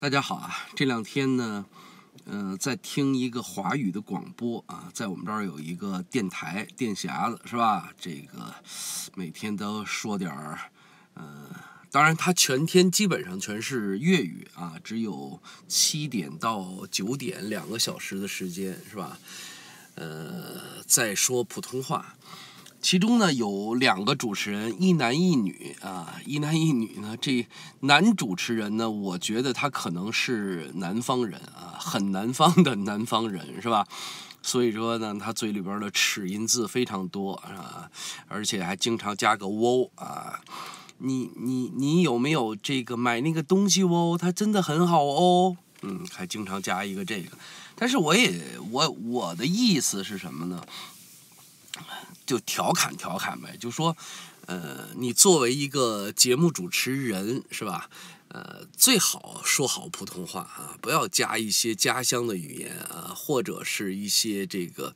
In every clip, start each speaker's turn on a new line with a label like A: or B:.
A: 大家好啊！这两天呢，呃，在听一个华语的广播啊，在我们这儿有一个电台电匣子是吧？这个每天都说点儿，呃，当然它全天基本上全是粤语啊，只有七点到九点两个小时的时间是吧？呃，在说普通话。其中呢有两个主持人，一男一女啊，一男一女呢。这男主持人呢，我觉得他可能是南方人啊，很南方的南方人是吧？所以说呢，他嘴里边的齿音字非常多啊，而且还经常加个喔啊。你你你有没有这个买那个东西喔？它真的很好哦。嗯，还经常加一个这个。但是我也我我的意思是什么呢？就调侃调侃呗，就说，呃，你作为一个节目主持人是吧？呃，最好说好普通话啊，不要加一些家乡的语言啊，或者是一些这个。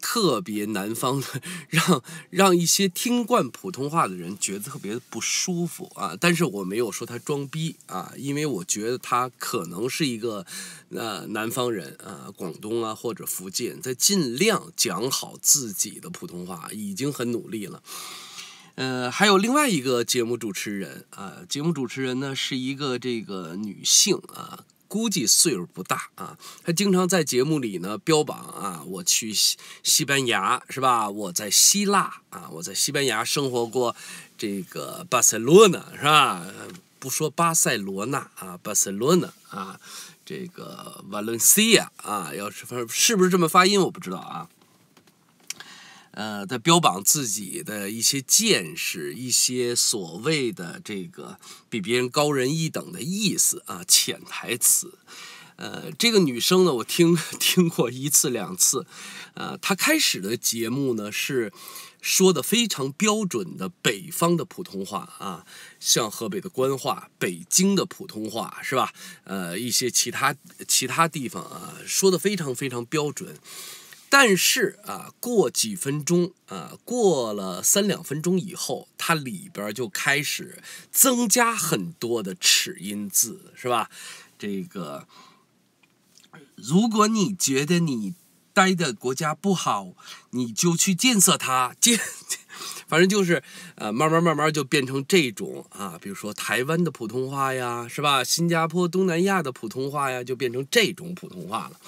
A: 特别南方的，让让一些听惯普通话的人觉得特别不舒服啊！但是我没有说他装逼啊，因为我觉得他可能是一个呃南方人啊，广东啊或者福建，在尽量讲好自己的普通话，已经很努力了。呃，还有另外一个节目主持人啊，节目主持人呢是一个这个女性啊。估计岁数不大啊，他经常在节目里呢标榜啊，我去西西班牙是吧？我在希腊啊，我在西班牙生活过，这个巴塞罗那是吧？不说巴塞罗那啊，巴塞罗那啊，这个瓦伦西亚啊，要是是不是这么发音我不知道啊。呃，在标榜自己的一些见识，一些所谓的这个比别人高人一等的意思啊，潜台词。呃，这个女生呢，我听 听过一次两次。呃，她开始的节目呢是说的非常标准的北方的普通话啊，像河北的官话、北京的普通话是吧？呃，一些其他其他地方啊，说的非常非常标准。但是啊，过几分钟啊，过了三两分钟以后，它里边就开始增加很多的齿音字，是吧？这个，如果你觉得你待的国家不好，你就去建设它，建，反正就是呃，慢慢慢慢就变成这种啊，比如说台湾的普通话呀，是吧？新加坡、东南亚的普通话呀，就变成这种普通话了。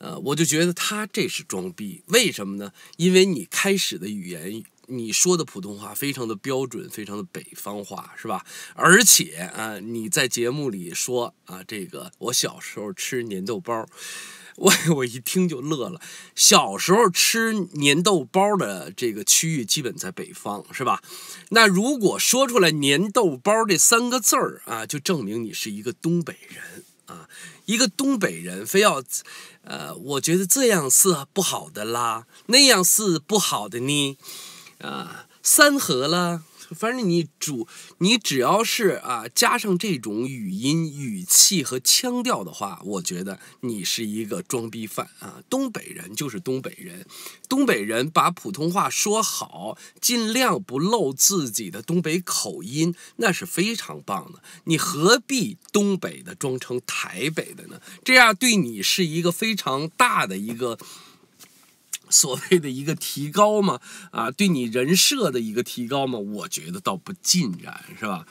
A: 呃，我就觉得他这是装逼，为什么呢？因为你开始的语言，你说的普通话非常的标准，非常的北方话，是吧？而且啊，你在节目里说啊，这个我小时候吃粘豆包，我我一听就乐了。小时候吃粘豆包的这个区域基本在北方，是吧？那如果说出来粘豆包这三个字儿啊，就证明你是一个东北人。啊，一个东北人非要，呃，我觉得这样是不好的啦，那样是不好的呢，啊，三河啦。反正你主，你只要是啊加上这种语音、语气和腔调的话，我觉得你是一个装逼犯啊！东北人就是东北人，东北人把普通话说好，尽量不露自己的东北口音，那是非常棒的。你何必东北的装成台北的呢？这样对你是一个非常大的一个。所谓的一个提高嘛，啊，对你人设的一个提高嘛，我觉得倒不尽然，是吧？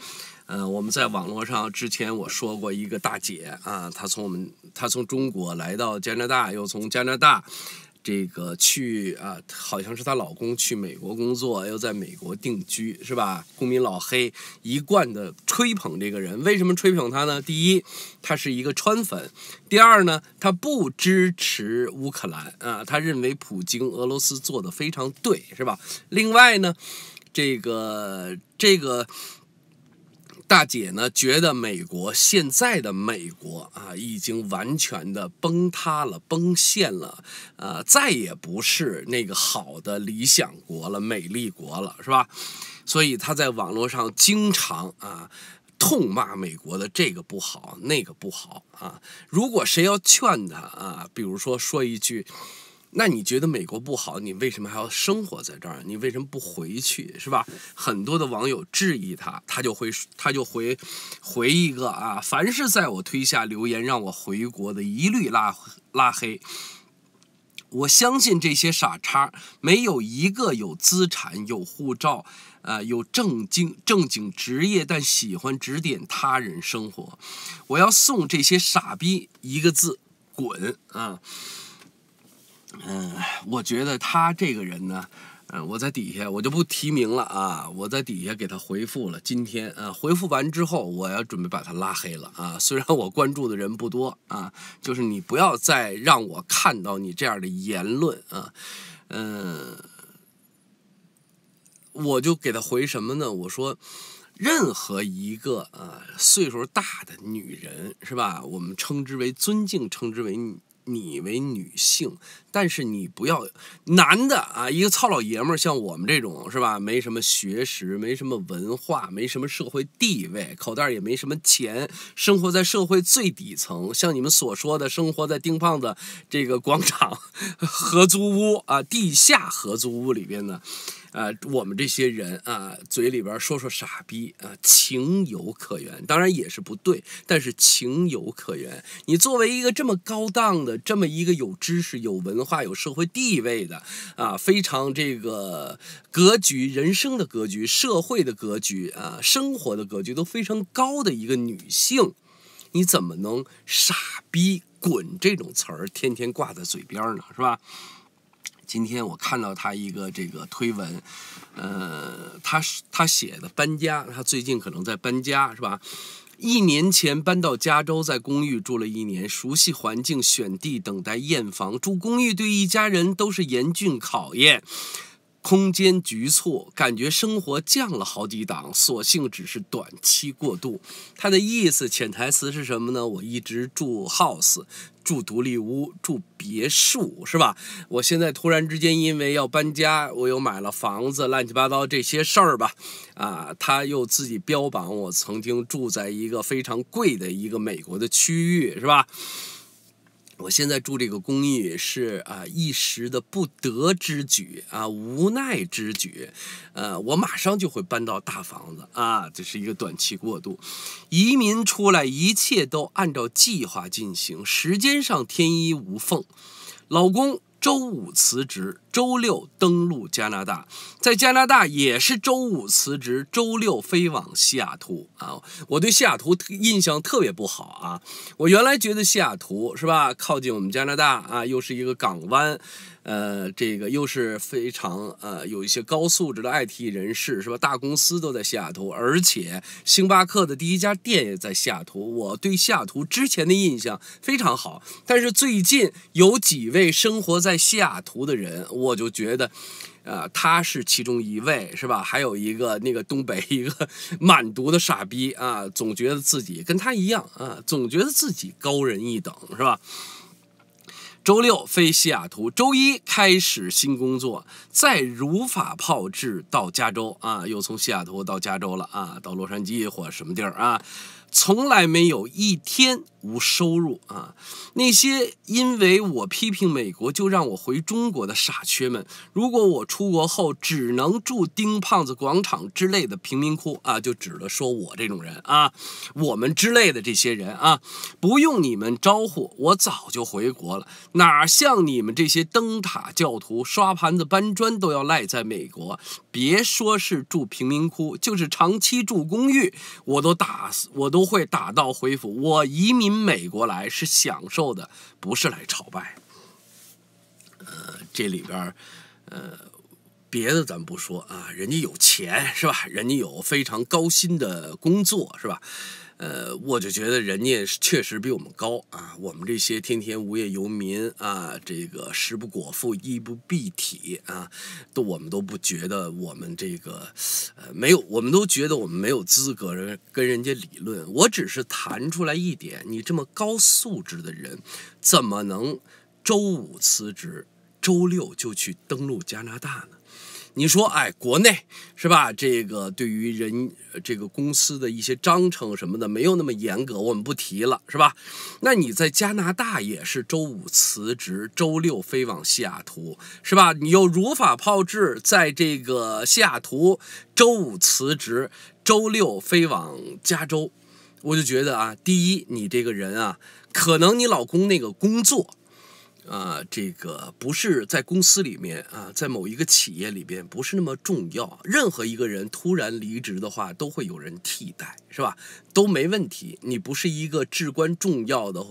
A: 嗯，我们在网络上之前我说过一个大姐啊，她从我们她从中国来到加拿大，又从加拿大。这个去啊，好像是她老公去美国工作，又在美国定居，是吧？公民老黑一贯的吹捧这个人，为什么吹捧他呢？第一，他是一个川粉；第二呢，他不支持乌克兰啊，他认为普京俄罗斯做的非常对，是吧？另外呢，这个这个。大姐呢，觉得美国现在的美国啊，已经完全的崩塌了、崩陷了，呃，再也不是那个好的理想国了、美丽国了，是吧？所以她在网络上经常啊，痛骂美国的这个不好、那个不好啊。如果谁要劝她啊，比如说说一句。那你觉得美国不好，你为什么还要生活在这儿？你为什么不回去？是吧？很多的网友质疑他，他就会他就回回一个啊，凡是在我推下留言让我回国的，一律拉拉黑。我相信这些傻叉没有一个有资产、有护照、呃有正经正经职业，但喜欢指点他人生活。我要送这些傻逼一个字：滚啊！嗯我觉得他这个人呢。嗯，我在底下我就不提名了啊，我在底下给他回复了。今天啊，回复完之后，我要准备把他拉黑了啊。虽然我关注的人不多啊，就是你不要再让我看到你这样的言论啊。嗯，我就给他回什么呢？我说，任何一个啊岁数大的女人是吧？我们称之为尊敬，称之为。你为女性，但是你不要男的啊，一个糙老爷们儿，像我们这种是吧？没什么学识，没什么文化，没什么社会地位，口袋也没什么钱，生活在社会最底层。像你们所说的，生活在丁胖子这个广场 合租屋啊，地下合租屋里边呢。啊，我们这些人啊，嘴里边说说傻逼啊，情有可原，当然也是不对，但是情有可原。你作为一个这么高档的，这么一个有知识、有文化、有社会地位的啊，非常这个格局、人生的格局、社会的格局啊，生活的格局都非常高的一个女性，你怎么能傻逼滚这种词儿天天挂在嘴边呢？是吧？今天我看到他一个这个推文，呃，他他写的搬家，他最近可能在搬家，是吧？一年前搬到加州，在公寓住了一年，熟悉环境，选地，等待验房。住公寓对一家人都是严峻考验。空间局促，感觉生活降了好几档，所幸只是短期过渡。他的意思潜台词是什么呢？我一直住 house，住独立屋，住别墅，是吧？我现在突然之间因为要搬家，我又买了房子，乱七八糟这些事儿吧。啊，他又自己标榜我曾经住在一个非常贵的一个美国的区域，是吧？我现在住这个公寓是啊一时的不得之举啊无奈之举，呃，我马上就会搬到大房子啊，这是一个短期过渡。移民出来，一切都按照计划进行，时间上天衣无缝。老公。周五辞职，周六登陆加拿大，在加拿大也是周五辞职，周六飞往西雅图啊！我对西雅图印象特别不好啊！我原来觉得西雅图是吧，靠近我们加拿大啊，又是一个港湾。呃，这个又是非常呃有一些高素质的 IT 人士是吧？大公司都在西雅图，而且星巴克的第一家店也在西雅图。我对西雅图之前的印象非常好，但是最近有几位生活在西雅图的人，我就觉得，呃，他是其中一位是吧？还有一个那个东北一个满毒的傻逼啊，总觉得自己跟他一样啊，总觉得自己高人一等是吧？周六飞西雅图，周一开始新工作，再如法炮制到加州啊，又从西雅图到加州了啊，到洛杉矶或什么地儿啊。从来没有一天无收入啊！那些因为我批评美国就让我回中国的傻缺们，如果我出国后只能住丁胖子广场之类的贫民窟啊，就指的说我这种人啊，我们之类的这些人啊，不用你们招呼，我早就回国了。哪像你们这些灯塔教徒，刷盘子搬砖都要赖在美国，别说是住贫民窟，就是长期住公寓，我都打死我。都会打道回府。我移民美国来是享受的，不是来朝拜。呃，这里边呃，别的咱不说啊，人家有钱是吧？人家有非常高薪的工作是吧？呃，我就觉得人家确实比我们高啊。我们这些天天无业游民啊，这个食不果腹，衣不蔽体啊，都我们都不觉得我们这个呃没有，我们都觉得我们没有资格跟人家理论。我只是谈出来一点，你这么高素质的人，怎么能周五辞职，周六就去登陆加拿大呢？你说，哎，国内是吧？这个对于人这个公司的一些章程什么的没有那么严格，我们不提了，是吧？那你在加拿大也是周五辞职，周六飞往西雅图，是吧？你又如法炮制，在这个西雅图周五辞职，周六飞往加州，我就觉得啊，第一，你这个人啊，可能你老公那个工作。啊，这个不是在公司里面啊，在某一个企业里边不是那么重要。任何一个人突然离职的话，都会有人替代，是吧？都没问题。你不是一个至关重要的、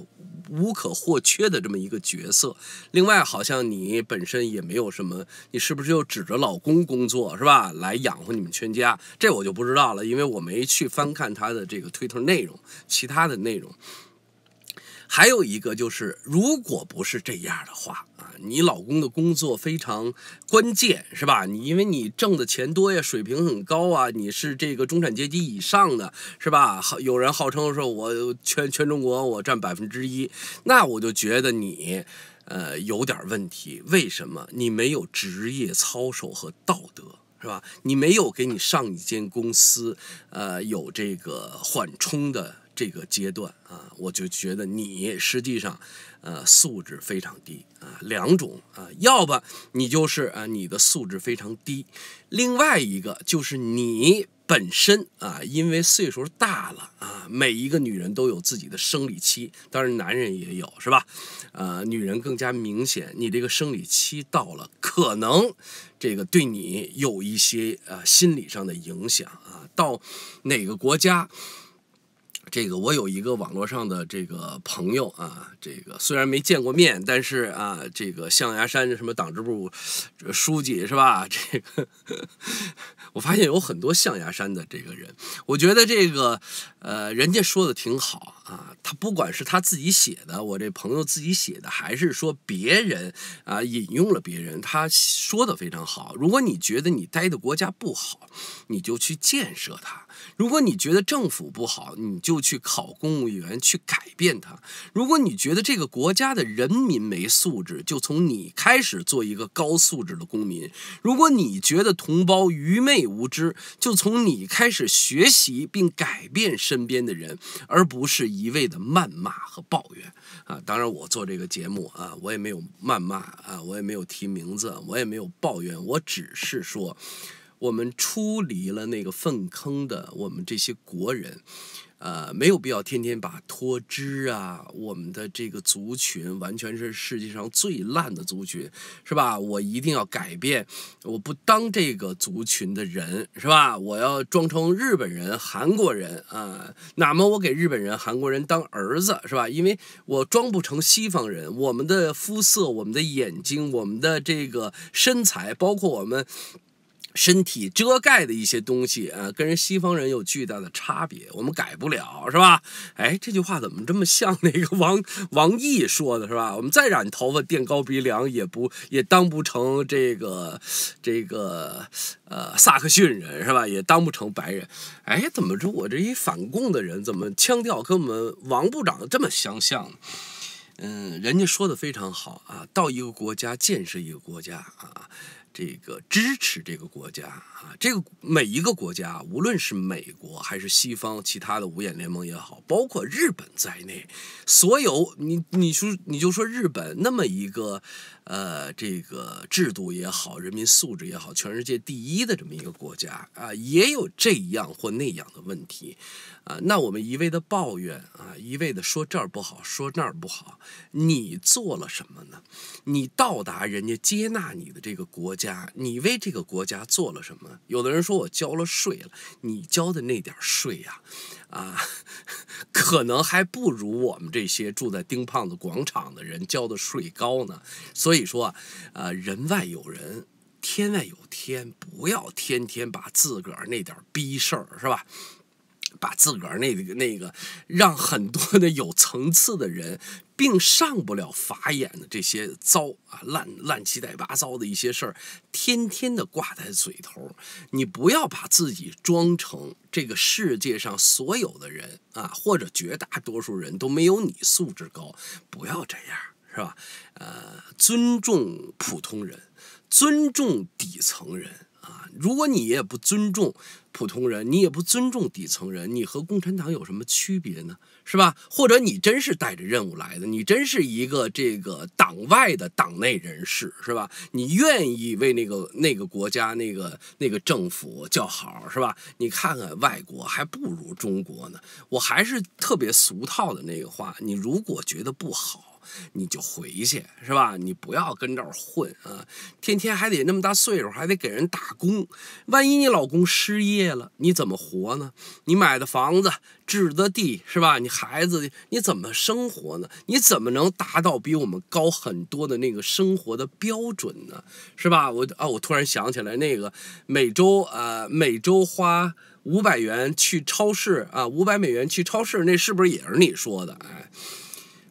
A: 无可或缺的这么一个角色。另外，好像你本身也没有什么，你是不是又指着老公工作，是吧？来养活你们全家？这我就不知道了，因为我没去翻看他的这个推特内容，其他的内容。还有一个就是，如果不是这样的话啊，你老公的工作非常关键，是吧？你因为你挣的钱多呀，水平很高啊，你是这个中产阶级以上的，是吧？好，有人号称说我全全中国我占百分之一，那我就觉得你，呃，有点问题。为什么？你没有职业操守和道德，是吧？你没有给你上一间公司，呃，有这个缓冲的。这个阶段啊，我就觉得你实际上，呃，素质非常低啊。两种啊，要不你就是啊，你的素质非常低；另外一个就是你本身啊，因为岁数大了啊，每一个女人都有自己的生理期，当然男人也有，是吧？呃，女人更加明显，你这个生理期到了，可能这个对你有一些呃心理上的影响啊。到哪个国家？这个我有一个网络上的这个朋友啊，这个虽然没见过面，但是啊，这个象牙山什么党支部书记是吧？这个 我发现有很多象牙山的这个人，我觉得这个呃，人家说的挺好啊。他不管是他自己写的，我这朋友自己写的，还是说别人啊引用了别人，他说的非常好。如果你觉得你待的国家不好，你就去建设它。如果你觉得政府不好，你就去考公务员去改变它；如果你觉得这个国家的人民没素质，就从你开始做一个高素质的公民；如果你觉得同胞愚昧无知，就从你开始学习并改变身边的人，而不是一味的谩骂和抱怨啊！当然，我做这个节目啊，我也没有谩骂啊，我也没有提名字，我也没有抱怨，我只是说。我们出离了那个粪坑的我们这些国人，呃，没有必要天天把脱脂啊，我们的这个族群完全是世界上最烂的族群，是吧？我一定要改变，我不当这个族群的人，是吧？我要装成日本人、韩国人啊，哪么我给日本人、韩国人当儿子，是吧？因为我装不成西方人，我们的肤色、我们的眼睛、我们的这个身材，包括我们。身体遮盖的一些东西啊，跟人西方人有巨大的差别，我们改不了，是吧？哎，这句话怎么这么像那个王王毅说的，是吧？我们再染头发、垫高鼻梁，也不也当不成这个这个呃萨克逊人，是吧？也当不成白人。哎，怎么着？我这一反共的人，怎么腔调跟我们王部长这么相像呢？嗯，人家说的非常好啊，到一个国家建设一个国家啊。这个支持这个国家啊，这个每一个国家，无论是美国还是西方其他的五眼联盟也好，包括日本在内，所有你你说你就说日本那么一个呃这个制度也好，人民素质也好，全世界第一的这么一个国家啊，也有这样或那样的问题。啊，那我们一味的抱怨啊，一味的说这儿不好，说那儿不好，你做了什么呢？你到达人家接纳你的这个国家，你为这个国家做了什么？有的人说我交了税了，你交的那点税呀，啊，啊可能还不如我们这些住在丁胖子广场的人交的税高呢。所以说，啊，人外有人，天外有天，不要天天把自个儿那点逼事儿，是吧？把自个儿那个那个，让很多的有层次的人，并上不了法眼的这些糟啊烂烂七八糟的一些事儿，天天的挂在嘴头。你不要把自己装成这个世界上所有的人啊，或者绝大多数人都没有你素质高，不要这样，是吧？呃，尊重普通人，尊重底层人。如果你也不尊重普通人，你也不尊重底层人，你和共产党有什么区别呢？是吧？或者你真是带着任务来的，你真是一个这个党外的党内人士，是吧？你愿意为那个那个国家、那个那个政府叫好，是吧？你看看外国还不如中国呢。我还是特别俗套的那个话，你如果觉得不好。你就回去是吧？你不要跟这儿混啊！天天还得那么大岁数，还得给人打工。万一你老公失业了，你怎么活呢？你买的房子、置的地是吧？你孩子你怎么生活呢？你怎么能达到比我们高很多的那个生活的标准呢？是吧？我啊，我突然想起来，那个每周呃每周花五百元去超市啊，五百美元去超市，那是不是也是你说的？哎。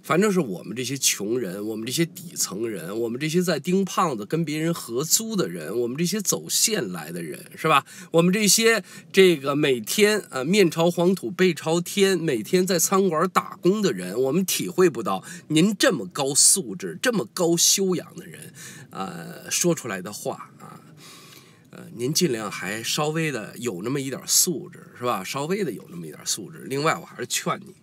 A: 反正是我们这些穷人，我们这些底层人，我们这些在盯胖子跟别人合租的人，我们这些走线来的人，是吧？我们这些这个每天啊面朝黄土背朝天，每天在餐馆打工的人，我们体会不到您这么高素质、这么高修养的人，呃，说出来的话啊，呃，您尽量还稍微的有那么一点素质，是吧？稍微的有那么一点素质。另外，我还是劝你。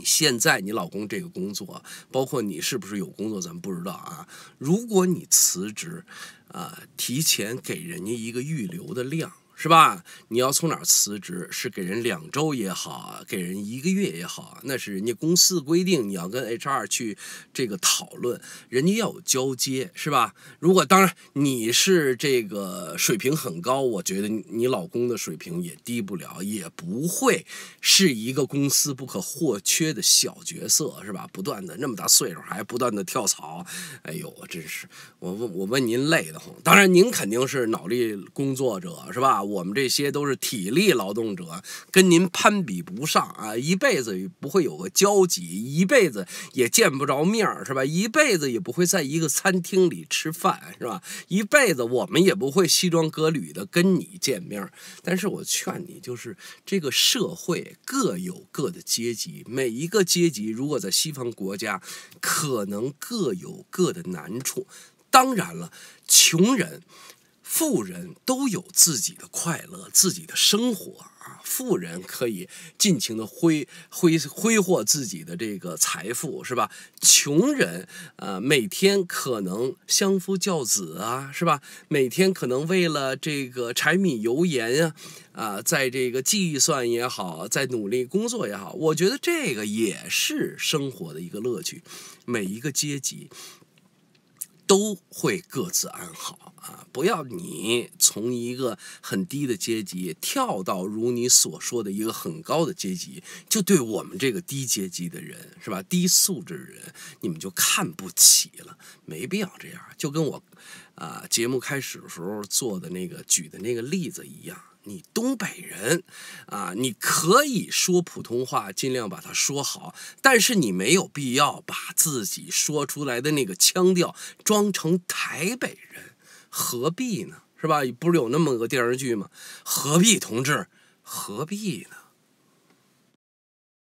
A: 你现在你老公这个工作，包括你是不是有工作，咱们不知道啊。如果你辞职，啊，提前给人家一个预留的量。是吧？你要从哪儿辞职？是给人两周也好，给人一个月也好，那是人家公司规定。你要跟 HR 去这个讨论，人家要有交接，是吧？如果当然你是这个水平很高，我觉得你老公的水平也低不了，也不会是一个公司不可或缺的小角色，是吧？不断的那么大岁数还不断的跳槽，哎呦，我真是我问我问您累得慌。当然您肯定是脑力工作者，是吧？我们这些都是体力劳动者，跟您攀比不上啊！一辈子也不会有个交集，一辈子也见不着面儿，是吧？一辈子也不会在一个餐厅里吃饭，是吧？一辈子我们也不会西装革履的跟你见面。但是我劝你，就是这个社会各有各的阶级，每一个阶级如果在西方国家，可能各有各的难处。当然了，穷人。富人都有自己的快乐，自己的生活啊。富人可以尽情的挥挥挥霍自己的这个财富，是吧？穷人啊，每天可能相夫教子啊，是吧？每天可能为了这个柴米油盐呀，啊，在这个计算也好，在努力工作也好，我觉得这个也是生活的一个乐趣。每一个阶级。都会各自安好啊！不要你从一个很低的阶级跳到如你所说的一个很高的阶级，就对我们这个低阶级的人是吧？低素质的人，你们就看不起了，没必要这样。就跟我啊节目开始的时候做的那个举的那个例子一样。你东北人，啊，你可以说普通话，尽量把它说好，但是你没有必要把自己说出来的那个腔调装成台北人，何必呢？是吧？不是有那么个电视剧吗？何必，同志，何必呢？